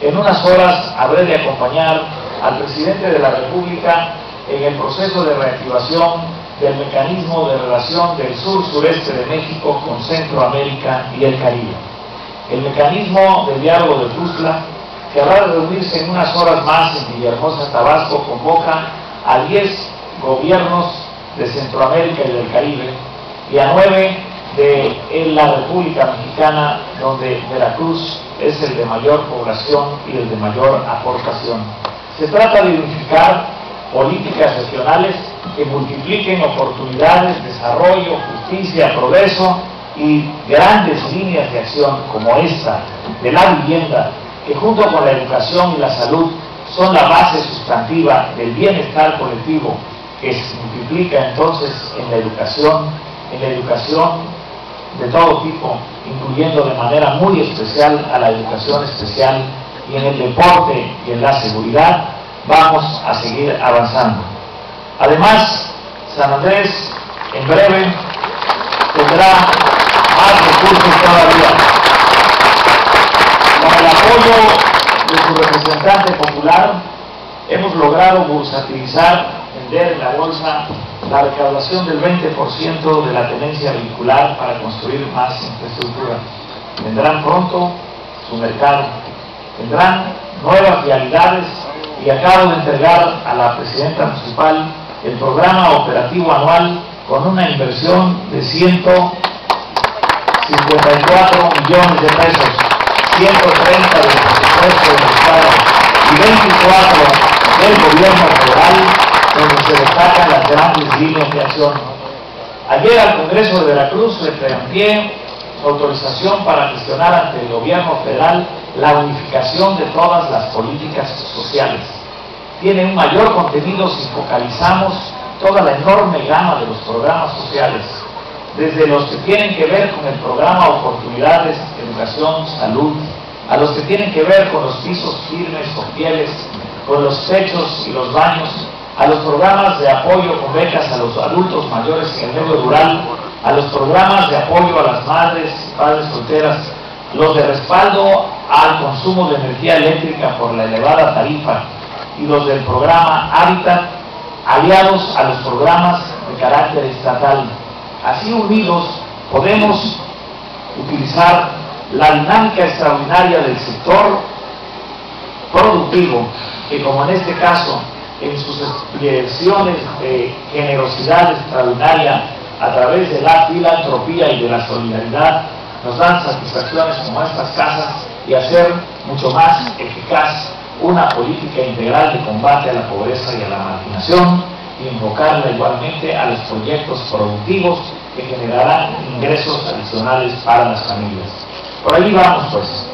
En unas horas habré de acompañar al presidente de la República en el proceso de reactivación del mecanismo de relación del sur-sureste de México con Centroamérica y el Caribe. El mecanismo de diálogo de Tuzla, que habrá de reunirse en unas horas más en Villahermosa, Tabasco, convoca a 10 gobiernos de Centroamérica y del Caribe y a 9 de la República Mexicana, donde Veracruz es el de mayor población y el de mayor aportación. Se trata de unificar políticas regionales que multipliquen oportunidades, desarrollo, justicia, progreso y grandes líneas de acción como esta de la vivienda, que junto con la educación y la salud son la base sustantiva del bienestar colectivo que se multiplica entonces en la educación, en la educación de todo tipo, incluyendo de manera muy especial a la educación especial y en el deporte y en la seguridad, vamos a seguir avanzando. Además, San Andrés en breve tendrá más recursos todavía. Con el apoyo de su representante popular, hemos logrado bursatilizar en la bolsa la recaudación del 20% de la tenencia vincular para construir más infraestructura. Vendrán pronto su mercado, tendrán nuevas realidades y acabo de entregar a la presidenta municipal el programa operativo anual con una inversión de 154 millones de pesos, 130 del presupuesto del Estado y 24 del gobierno federal donde se destacan las grandes líneas de acción. Ayer al Congreso de Veracruz le planteé autorización para gestionar ante el gobierno federal la unificación de todas las políticas sociales. Tiene un mayor contenido si focalizamos toda la enorme gama de los programas sociales, desde los que tienen que ver con el programa Oportunidades, Educación, Salud, a los que tienen que ver con los pisos firmes o pieles, con los techos y los baños, a los programas de apoyo con becas a los adultos mayores en el medio rural, a los programas de apoyo a las madres y padres solteras, los de respaldo al consumo de energía eléctrica por la elevada tarifa y los del programa Hábitat, aliados a los programas de carácter estatal. Así unidos podemos utilizar la dinámica extraordinaria del sector productivo, que como en este caso en sus expresiones de generosidad extraordinaria a través de la filantropía y de la solidaridad, nos dan satisfacciones como estas casas y hacer mucho más eficaz una política integral de combate a la pobreza y a la marginación y invocarla igualmente a los proyectos productivos que generarán ingresos adicionales para las familias. Por ahí vamos pues.